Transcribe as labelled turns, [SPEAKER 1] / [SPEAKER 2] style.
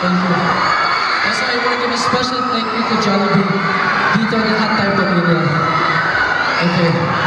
[SPEAKER 1] Thank you. Also, I want to give a special thank you to Jollibee dito na Hot Time Pamilya. Okay.